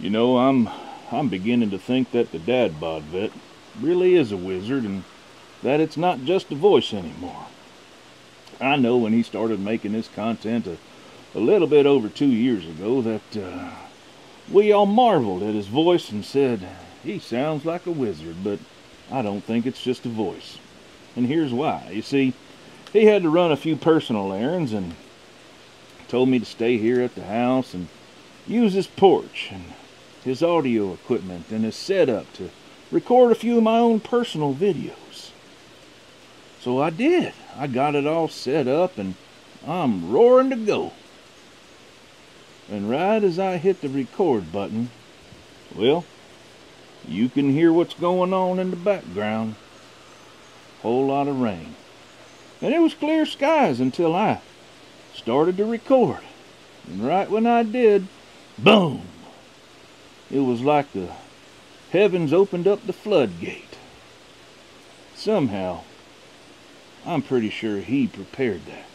You know, I'm I'm beginning to think that the dad bod vet really is a wizard and that it's not just a voice anymore. I know when he started making this content a, a little bit over two years ago that uh, we all marveled at his voice and said, he sounds like a wizard, but I don't think it's just a voice. And here's why. You see, he had to run a few personal errands and told me to stay here at the house and use his porch and his audio equipment and his setup to record a few of my own personal videos. So I did. I got it all set up and I'm roaring to go. And right as I hit the record button, well, you can hear what's going on in the background. Whole lot of rain. And it was clear skies until I started to record. And right when I did, boom! It was like the heavens opened up the floodgate. Somehow, I'm pretty sure he prepared that.